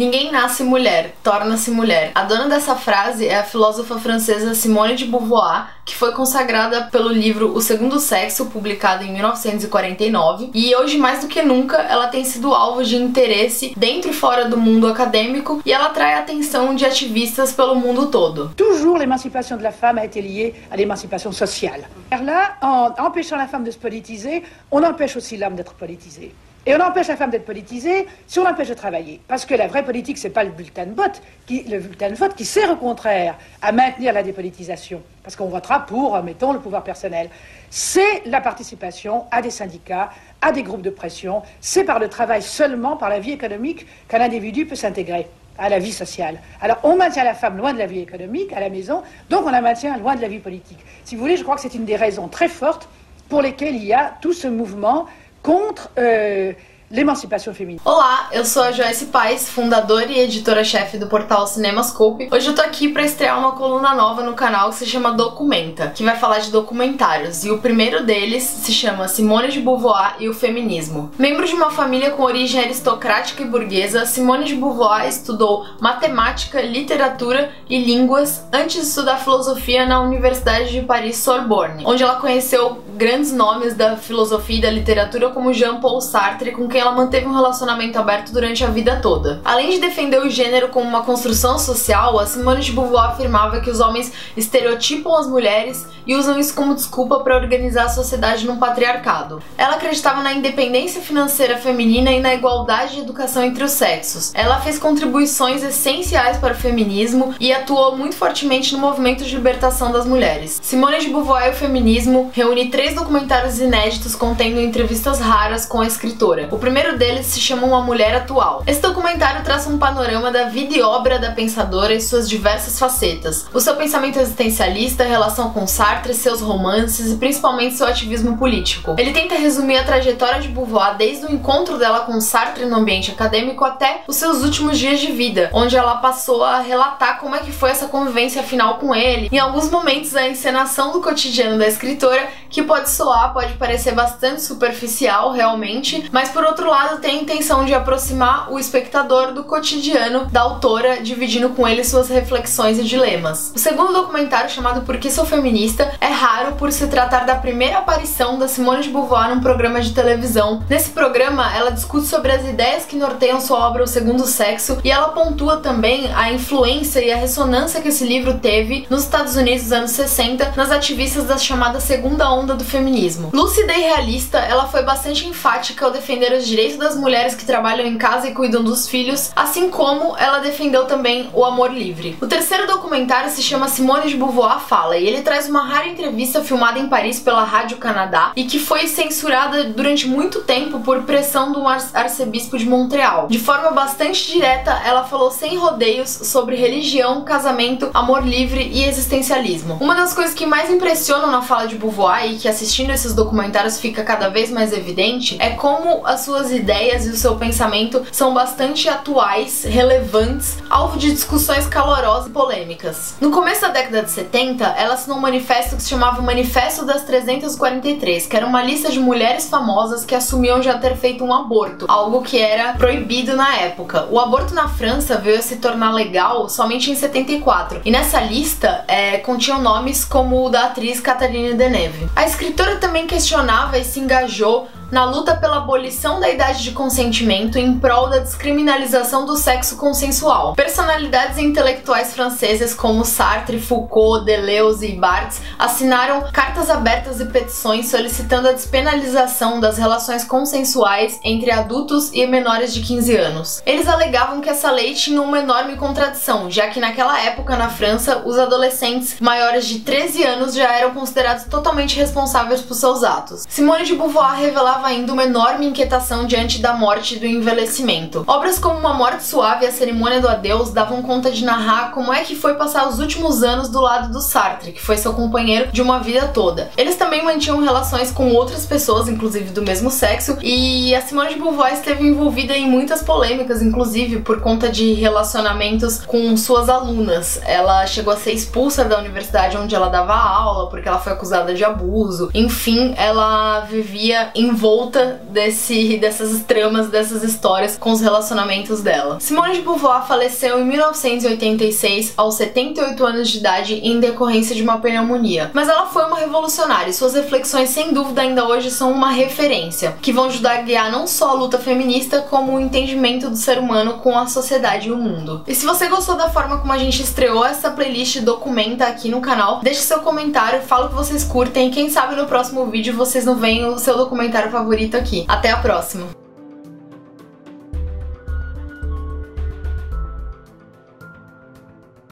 Ninguém nasce mulher, torna-se mulher. A dona dessa frase é a filósofa francesa Simone de Beauvoir, que foi consagrada pelo livro O Segundo Sexo, publicado em 1949, e hoje mais do que nunca ela tem sido alvo de interesse dentro e fora do mundo acadêmico e ela atrai a atenção de ativistas pelo mundo todo. Toujours l'émancipation de la femme a été liée à l'émancipation sociale. Là, en empêchant la femme de se politiser, on empêche aussi l'homme d'être politisé. Et on empêche la femme d'être politisée si on l'empêche de travailler. Parce que la vraie politique, c'est pas le bulletin de vote, qui, le bulletin de vote qui sert au contraire à maintenir la dépolitisation. Parce qu'on votera pour, mettons, le pouvoir personnel. C'est la participation à des syndicats, à des groupes de pression. C'est par le travail seulement, par la vie économique, qu'un individu peut s'intégrer à la vie sociale. Alors on maintient la femme loin de la vie économique, à la maison, donc on la maintient loin de la vie politique. Si vous voulez, je crois que c'est une des raisons très fortes pour lesquelles il y a tout ce mouvement contre euh, l'emancipação feminina. Olá, eu sou a Joyce Pais, fundadora e editora-chefe do portal Cinemascope. Hoje eu tô aqui para estrear uma coluna nova no canal que se chama Documenta, que vai falar de documentários, e o primeiro deles se chama Simone de Beauvoir e o Feminismo. Membro de uma família com origem aristocrática e burguesa, Simone de Beauvoir estudou matemática, literatura e línguas antes de estudar filosofia na Universidade de Paris Sorbonne, onde ela conheceu grandes nomes da filosofia e da literatura como Jean-Paul Sartre, com quem ela manteve um relacionamento aberto durante a vida toda. Além de defender o gênero como uma construção social, a Simone de Beauvoir afirmava que os homens estereotipam as mulheres e usam isso como desculpa para organizar a sociedade num patriarcado. Ela acreditava na independência financeira feminina e na igualdade de educação entre os sexos. Ela fez contribuições essenciais para o feminismo e atuou muito fortemente no movimento de libertação das mulheres. Simone de Beauvoir e o feminismo reúne três documentários inéditos contendo entrevistas raras com a escritora. O primeiro deles se chama Uma Mulher Atual. Esse documentário traça um panorama da vida e obra da pensadora e suas diversas facetas. O seu pensamento existencialista, relação com Sartre, seus romances e principalmente seu ativismo político. Ele tenta resumir a trajetória de Beauvoir desde o encontro dela com Sartre no ambiente acadêmico até os seus últimos dias de vida, onde ela passou a relatar como é que foi essa convivência final com ele. Em alguns momentos a encenação do cotidiano da escritora, que pode soar, pode parecer bastante superficial realmente, mas por outro lado tem a intenção de aproximar o espectador do cotidiano da autora, dividindo com ele suas reflexões e dilemas. O segundo documentário, chamado Por que Sou Feminista, é raro por se tratar da primeira aparição da Simone de Beauvoir num programa de televisão. Nesse programa, ela discute sobre as ideias que norteiam sua obra O Segundo Sexo e ela pontua também a influência e a ressonância que esse livro teve nos Estados Unidos dos anos 60 nas ativistas da chamada segunda onda do feminismo. Lúcida e realista, ela foi bastante enfática ao defender os direitos das mulheres que trabalham em casa e cuidam dos filhos, assim como ela defendeu também o amor livre. O terceiro documentário se chama Simone de Beauvoir Fala e ele traz uma rara entrevista filmada em Paris pela Rádio Canadá e que foi censurada durante muito tempo por pressão do arcebispo de Montreal. De forma bastante direta, ela falou sem rodeios sobre religião, casamento, amor livre e existencialismo. Uma das coisas que mais impressionam na fala de Beauvoir e que assistindo esses documentários fica cada vez mais evidente é como as suas ideias e o seu pensamento são bastante atuais, relevantes, alvo de discussões calorosas e polêmicas. No começo da década de 70, ela assinou um manifesto que se chamava Manifesto das 343, que era uma lista de mulheres famosas que assumiam já ter feito um aborto, algo que era proibido na época. O aborto na França veio a se tornar legal somente em 74, e nessa lista é, continham nomes como o da atriz Catherine Deneuve. A escritora também questionava e se engajou na luta pela abolição da idade de consentimento em prol da descriminalização do sexo consensual. Personalidades intelectuais francesas como Sartre, Foucault, Deleuze e Barthes assinaram cartas abertas e petições solicitando a despenalização das relações consensuais entre adultos e menores de 15 anos. Eles alegavam que essa lei tinha uma enorme contradição, já que naquela época na França os adolescentes maiores de 13 anos já eram considerados totalmente responsáveis por seus atos. Simone de Beauvoir revelava causava ainda uma enorme inquietação diante da morte e do envelhecimento. Obras como Uma Morte Suave e A Cerimônia do Adeus davam conta de narrar como é que foi passar os últimos anos do lado do Sartre, que foi seu companheiro de uma vida toda. Eles também mantinham relações com outras pessoas, inclusive do mesmo sexo, e a Simone de Beauvoir esteve envolvida em muitas polêmicas, inclusive por conta de relacionamentos com suas alunas. Ela chegou a ser expulsa da universidade onde ela dava aula porque ela foi acusada de abuso. Enfim, ela vivia envolvida envolta desse, dessas tramas, dessas histórias com os relacionamentos dela. Simone de Beauvoir faleceu em 1986 aos 78 anos de idade em decorrência de uma pneumonia. Mas ela foi uma revolucionária e suas reflexões sem dúvida ainda hoje são uma referência, que vão ajudar a guiar não só a luta feminista, como o entendimento do ser humano com a sociedade e o mundo. E se você gostou da forma como a gente estreou essa playlist documenta aqui no canal, deixe seu comentário, fala o que vocês curtem quem sabe no próximo vídeo vocês não veem o seu documentário favorito aqui. Até a próxima!